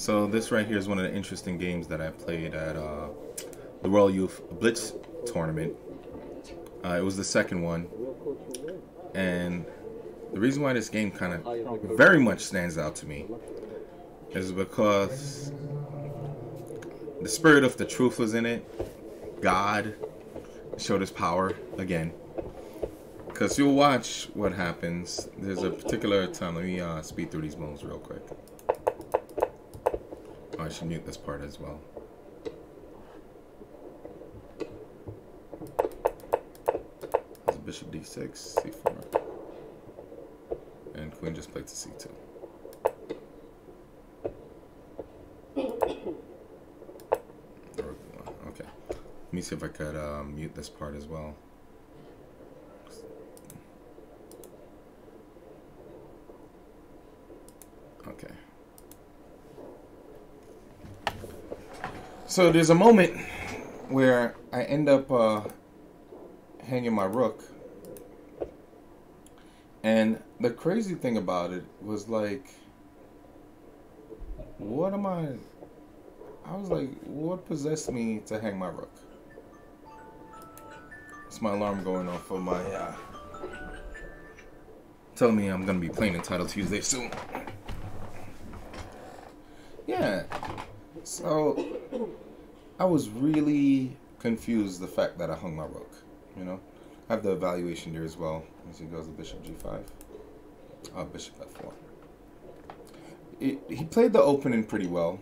So this right here is one of the interesting games that I played at uh, the World Youth Blitz tournament. Uh, it was the second one, and the reason why this game kind of very much stands out to me is because the spirit of the truth was in it. God showed his power again. Because you'll watch what happens. There's a particular time. Let me uh, speed through these moves real quick. Oh, I should mute this part as well. There's bishop d6, c4. And queen just played to c2. Okay. Let me see if I could uh, mute this part as well. Okay. So there's a moment where I end up uh, hanging my rook. And the crazy thing about it was like, what am I? I was like, what possessed me to hang my rook? It's my alarm going off for my, uh, telling me I'm to be playing in Titled Tuesday soon. Yeah. So, I was really confused the fact that I hung my rook, you know? I have the evaluation there as well. As he goes to bishop g5. Oh, uh, bishop f4. It, he played the opening pretty well.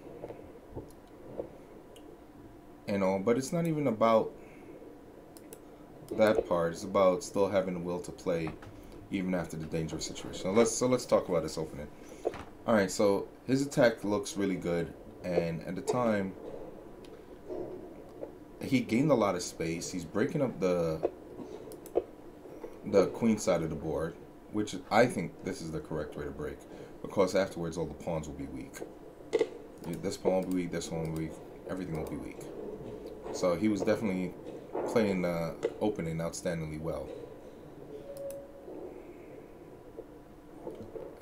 And all, but it's not even about that part. It's about still having the will to play even after the dangerous situation. So let's so let's talk about this opening. All right, so his attack looks really good, and at the time, he gained a lot of space. He's breaking up the the queen side of the board, which I think this is the correct way to break, because afterwards all the pawns will be weak. This pawn will be weak, this one will be weak, everything will be weak. So he was definitely playing the opening outstandingly well.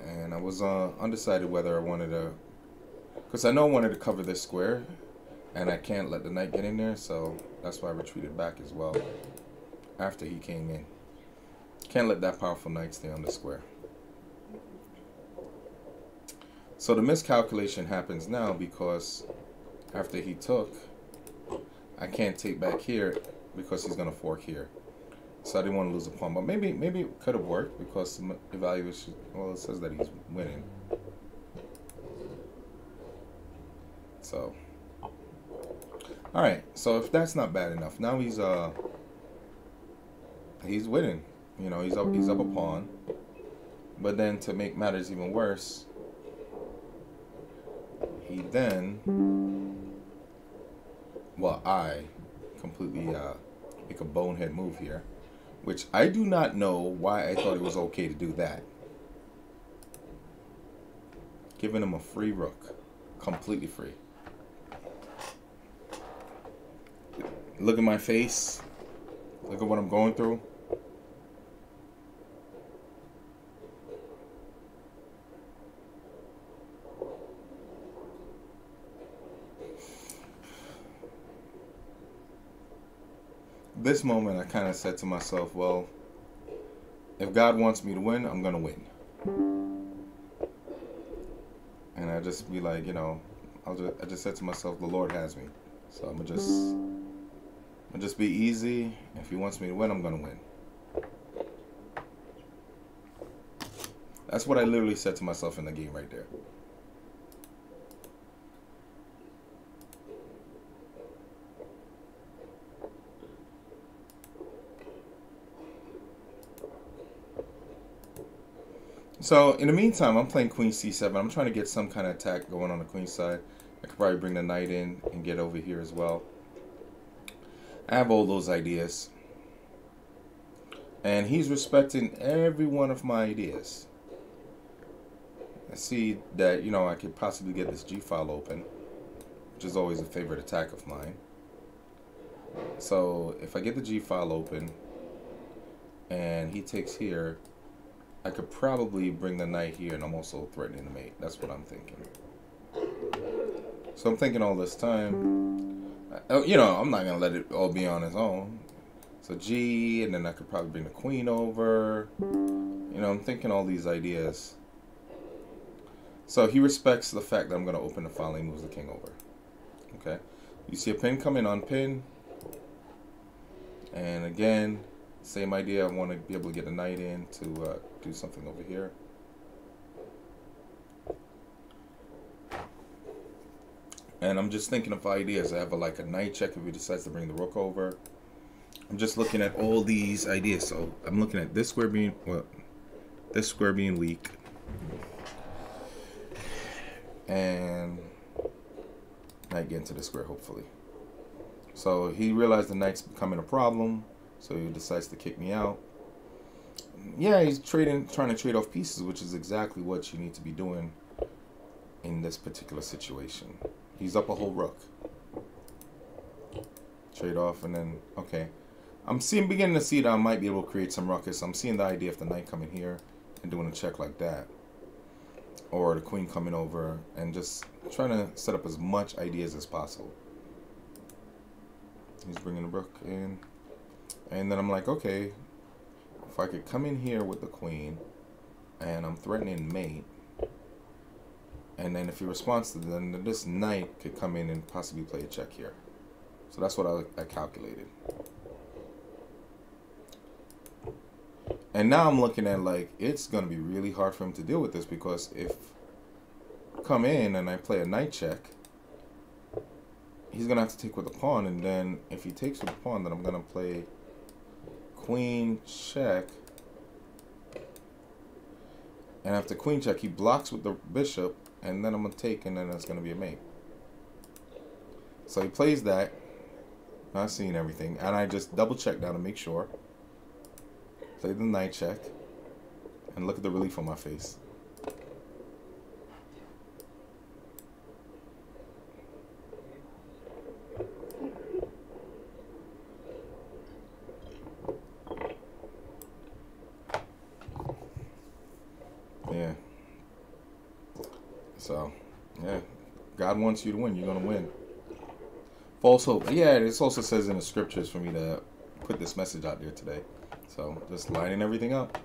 And I was uh, undecided whether I wanted to, because I know I wanted to cover this square, and I can't let the knight get in there, so that's why I retreated back as well after he came in. Can't let that powerful knight stay on the square. So the miscalculation happens now because after he took, I can't take back here because he's going to fork here. So I didn't want to lose a pawn. But maybe maybe it could have worked because the evaluation, well, it says that he's winning. So, all right. So if that's not bad enough, now he's uh he's winning. You know, he's up he's up a pawn. But then to make matters even worse, he then well, I completely uh, make a bonehead move here, which I do not know why I thought it was okay to do that. Giving him a free rook, completely free. Look at my face. Look at what I'm going through. this moment, I kind of said to myself, well, if God wants me to win, I'm going to win. And I just be like, you know, I'll just, I just said to myself, the Lord has me. So I'm going to just, I'm just be easy. If he wants me to win, I'm going to win. That's what I literally said to myself in the game right there. So in the meantime, I'm playing queen c7. I'm trying to get some kind of attack going on the queen side. I could probably bring the knight in and get over here as well. I have all those ideas. And he's respecting every one of my ideas. I see that, you know, I could possibly get this g-file open, which is always a favorite attack of mine. So if I get the g-file open and he takes here, I could probably bring the knight here, and I'm also threatening the mate. That's what I'm thinking. So I'm thinking all this time, you know, I'm not gonna let it all be on its own. So G, and then I could probably bring the queen over. You know, I'm thinking all these ideas. So he respects the fact that I'm gonna open the file and moves the king over. Okay, you see a pin coming on pin, and again, same idea. I want to be able to get a knight in to uh, do something over here. And I'm just thinking of ideas. I have a, like a knight check if he decides to bring the rook over. I'm just looking at all these ideas. So I'm looking at this square being well, this square being weak, and knight get into the square hopefully. So he realized the knight's becoming a problem. So he decides to kick me out. Yeah, he's trading, trying to trade off pieces, which is exactly what you need to be doing in this particular situation. He's up a whole rook. Trade off, and then okay. I'm seeing, beginning to see that I might be able to create some ruckus. I'm seeing the idea of the knight coming here and doing a check like that, or the queen coming over, and just trying to set up as much ideas as possible. He's bringing the rook in. And then I'm like, okay, if I could come in here with the queen and I'm threatening mate, and then if he responds to then this knight could come in and possibly play a check here. So that's what I, I calculated. And now I'm looking at like, it's going to be really hard for him to deal with this because if come in and I play a knight check, he's going to have to take with the pawn. And then if he takes with the pawn, then I'm going to play queen check. And after queen check, he blocks with the bishop, and then I'm to take, and then it's to be a mate. So he plays that, not seeing everything, and I just double check now to make sure. Play the knight check, and look at the relief on my face. Yeah. So, yeah. God wants you to win. You're to win. False hope. Yeah, this also says in the scriptures for me to put this message out there today. So, just lining everything up.